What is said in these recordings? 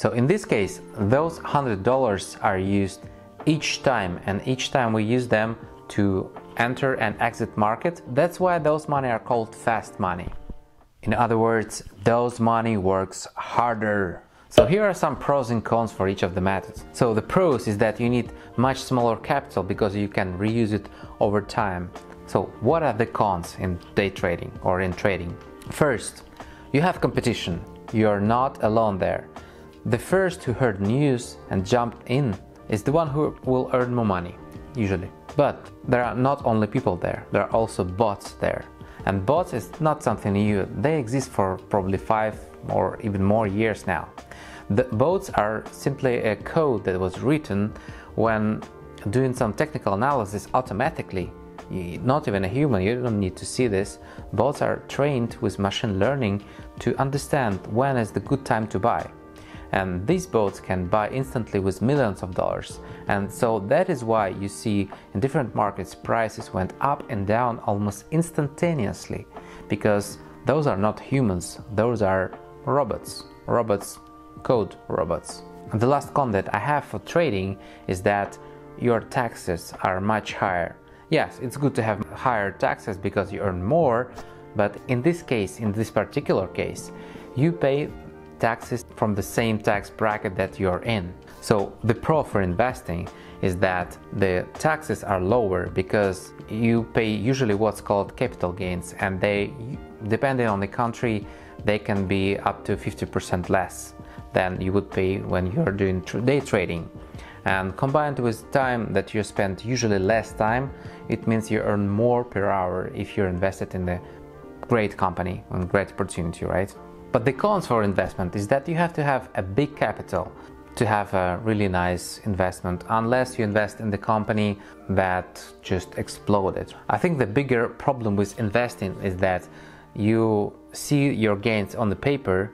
So in this case, those $100 are used each time and each time we use them to enter and exit market. That's why those money are called fast money. In other words, those money works harder. So here are some pros and cons for each of the methods. So the pros is that you need much smaller capital because you can reuse it over time. So what are the cons in day trading or in trading? First, you have competition. You're not alone there. The first who heard news and jumped in is the one who will earn more money, usually. But there are not only people there, there are also bots there. And bots is not something new, they exist for probably five or even more years now. The bots are simply a code that was written when doing some technical analysis automatically. Not even a human, you don't need to see this. Bots are trained with machine learning to understand when is the good time to buy and these bots can buy instantly with millions of dollars. And so that is why you see in different markets prices went up and down almost instantaneously because those are not humans. Those are robots robots code robots. And the last con that i have for trading is that your taxes are much higher. Yes it's good to have higher taxes because you earn more but in this case in this particular case you pay taxes from the same tax bracket that you're in. So the pro for investing is that the taxes are lower because you pay usually what's called capital gains and they depending on the country they can be up to 50% less than you would pay when you're doing day trading. And combined with time that you spend usually less time, it means you earn more per hour if you're invested in a great company and great opportunity, right? But the cons for investment is that you have to have a big capital to have a really nice investment unless you invest in the company that just exploded. I think the bigger problem with investing is that you see your gains on the paper,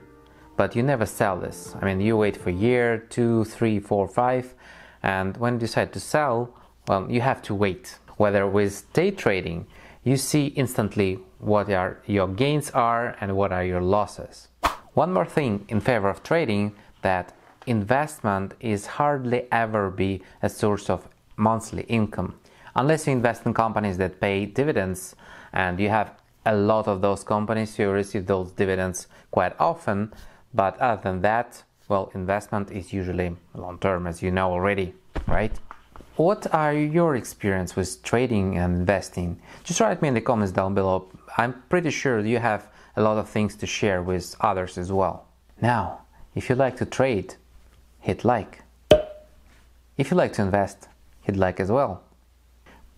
but you never sell this. I mean, you wait for a year, two, three, four, five, and when you decide to sell, well, you have to wait. Whether with day trading, you see instantly what are your gains are and what are your losses. One more thing in favor of trading that investment is hardly ever be a source of monthly income unless you invest in companies that pay dividends and you have a lot of those companies you receive those dividends quite often but other than that well investment is usually long term as you know already right what are your experience with trading and investing? Just write me in the comments down below. I'm pretty sure you have a lot of things to share with others as well. Now, if you like to trade, hit like. If you like to invest, hit like as well.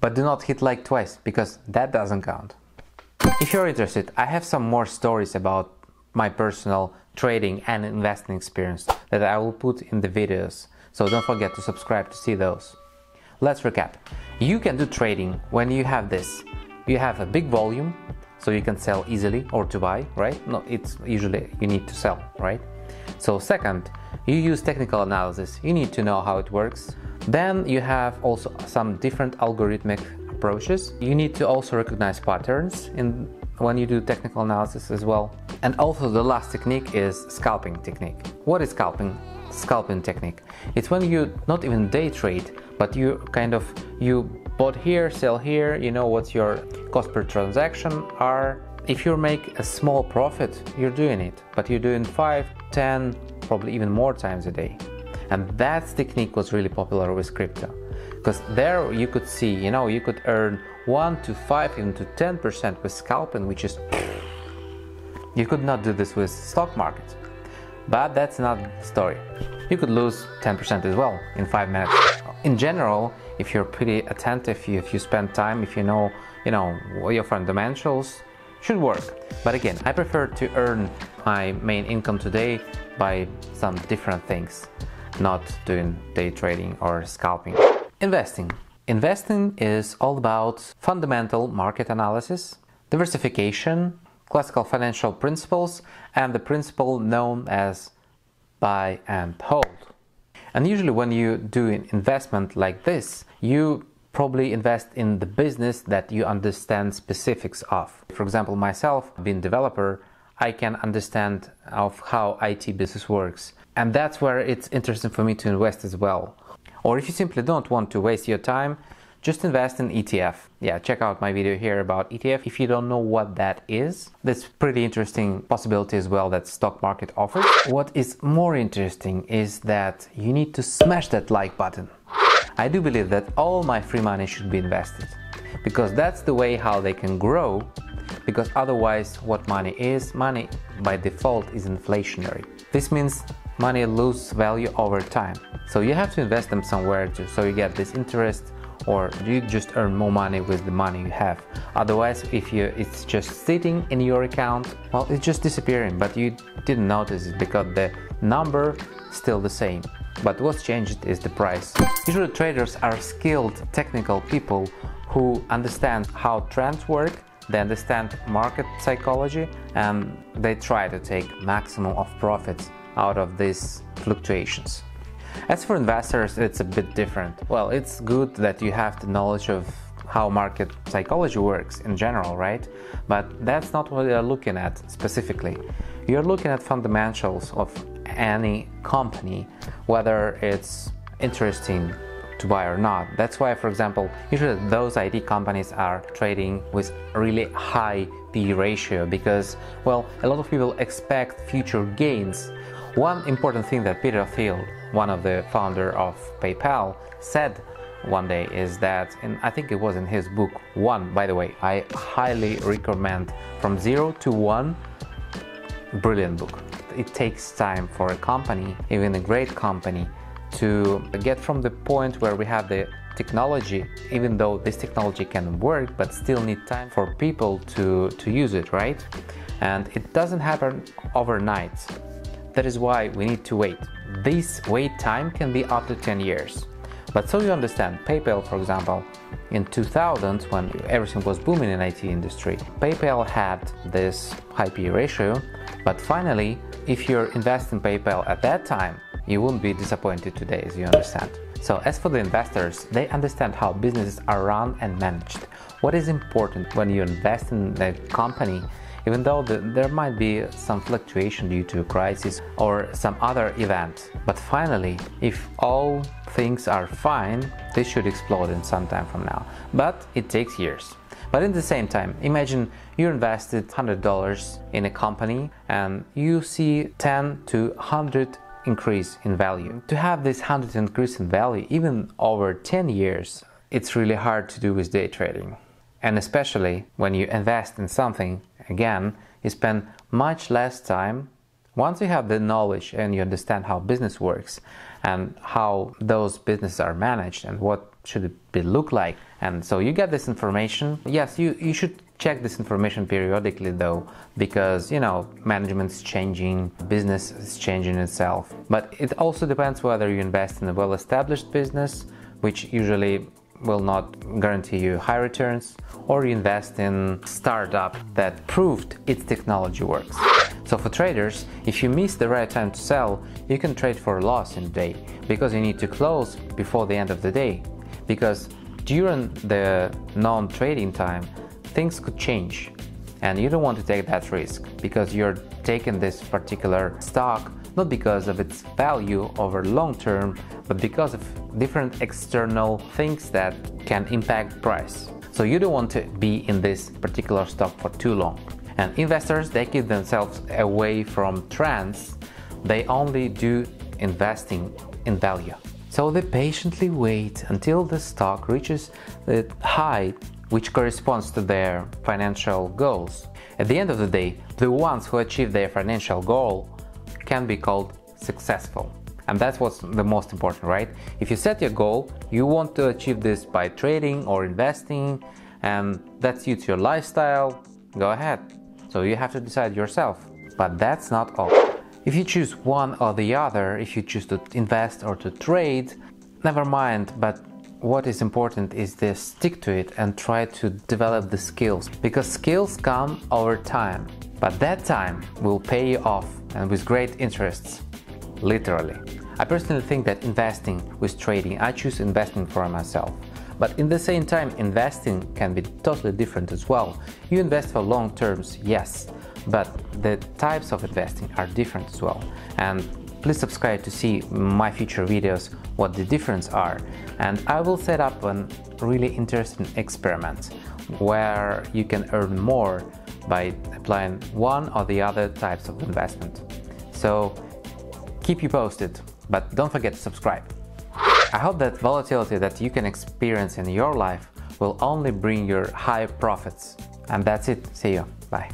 But do not hit like twice because that doesn't count. If you're interested, I have some more stories about my personal trading and investing experience that I will put in the videos. So don't forget to subscribe to see those. Let's recap. You can do trading when you have this. You have a big volume, so you can sell easily or to buy, right? No, it's usually you need to sell, right? So second, you use technical analysis. You need to know how it works. Then you have also some different algorithmic approaches. You need to also recognize patterns in when you do technical analysis as well. And also the last technique is scalping technique. What is scalping? Scalping technique. It's when you not even day trade, but you kind of you bought here sell here you know what your cost per transaction are. If you make a small profit you're doing it but you're doing 5 10 probably even more times a day. And that technique was really popular with crypto because there you could see you know you could earn 1 to 5 even to 10% with scalping which is you could not do this with stock market. But that's not the story you could lose 10% as well in 5 minutes in general, if you're pretty attentive, if you spend time, if you know, you know, your fundamentals, should work. But again, I prefer to earn my main income today by some different things, not doing day trading or scalping. Investing. Investing is all about fundamental market analysis, diversification, classical financial principles, and the principle known as buy and hold. And usually when you do an investment like this, you probably invest in the business that you understand specifics of. For example, myself, being developer, I can understand of how IT business works. And that's where it's interesting for me to invest as well. Or if you simply don't want to waste your time, just invest in ETF. Yeah, check out my video here about ETF. If you don't know what that is, that's pretty interesting possibility as well that stock market offers. What is more interesting is that you need to smash that like button. I do believe that all my free money should be invested because that's the way how they can grow because otherwise what money is money by default is inflationary this means money lose value over time so you have to invest them somewhere to, so you get this interest or do you just earn more money with the money you have. Otherwise if you it's just sitting in your account well it's just disappearing but you didn't notice it because the number still the same. But what's changed is the price. Usually traders are skilled technical people who understand how trends work they understand market psychology and they try to take maximum of profits out of these fluctuations as for investors, it's a bit different. Well, it's good that you have the knowledge of how market psychology works in general, right? But that's not what you're looking at specifically. You're looking at fundamentals of any company, whether it's interesting to buy or not. That's why, for example, usually those IT companies are trading with really high P ratio because, well, a lot of people expect future gains. One important thing that Peter Thiel one of the founder of PayPal said one day is that, and I think it was in his book One, by the way, I highly recommend From Zero to One, brilliant book. It takes time for a company, even a great company, to get from the point where we have the technology, even though this technology can work, but still need time for people to, to use it, right? And it doesn't happen overnight. That is why we need to wait. This wait time can be up to 10 years. But so you understand, PayPal, for example, in 2000, when everything was booming in IT industry, PayPal had this high P ratio, but finally, if you're investing PayPal at that time, you won't be disappointed today, as you understand. So as for the investors, they understand how businesses are run and managed. What is important when you invest in a company even though the, there might be some fluctuation due to a crisis or some other event. But finally, if all things are fine, this should explode in some time from now. But it takes years. But in the same time, imagine you invested $100 in a company and you see 10 to 100 increase in value. To have this 100 increase in value even over 10 years, it's really hard to do with day trading. And especially when you invest in something, again, you spend much less time. Once you have the knowledge and you understand how business works and how those businesses are managed and what should it be look like, and so you get this information. Yes, you, you should check this information periodically though because you know management is changing business is changing itself but it also depends whether you invest in a well established business which usually will not guarantee you high returns or you invest in startup that proved its technology works. So for traders, if you miss the right time to sell, you can trade for a loss in a day because you need to close before the end of the day. Because during the non-trading time, things could change and you don't want to take that risk because you're taking this particular stock not because of its value over long term, but because of different external things that can impact price. So you don't want to be in this particular stock for too long. And investors, they keep themselves away from trends. They only do investing in value. So they patiently wait until the stock reaches the high which corresponds to their financial goals. At the end of the day, the ones who achieve their financial goal can be called successful. And that's what's the most important, right? If you set your goal, you want to achieve this by trading or investing, and that suits your lifestyle, go ahead. So you have to decide yourself. But that's not all. If you choose one or the other, if you choose to invest or to trade, never mind, but what is important is to stick to it and try to develop the skills because skills come over time but that time will pay you off and with great interests literally I personally think that investing with trading, I choose investing for myself. But in the same time, investing can be totally different as well. You invest for long terms, yes, but the types of investing are different as well. And please subscribe to see my future videos what the difference are. And I will set up a really interesting experiment where you can earn more by applying one or the other types of investment. So keep you posted, but don't forget to subscribe. I hope that volatility that you can experience in your life will only bring your high profits. And that's it. See you. Bye.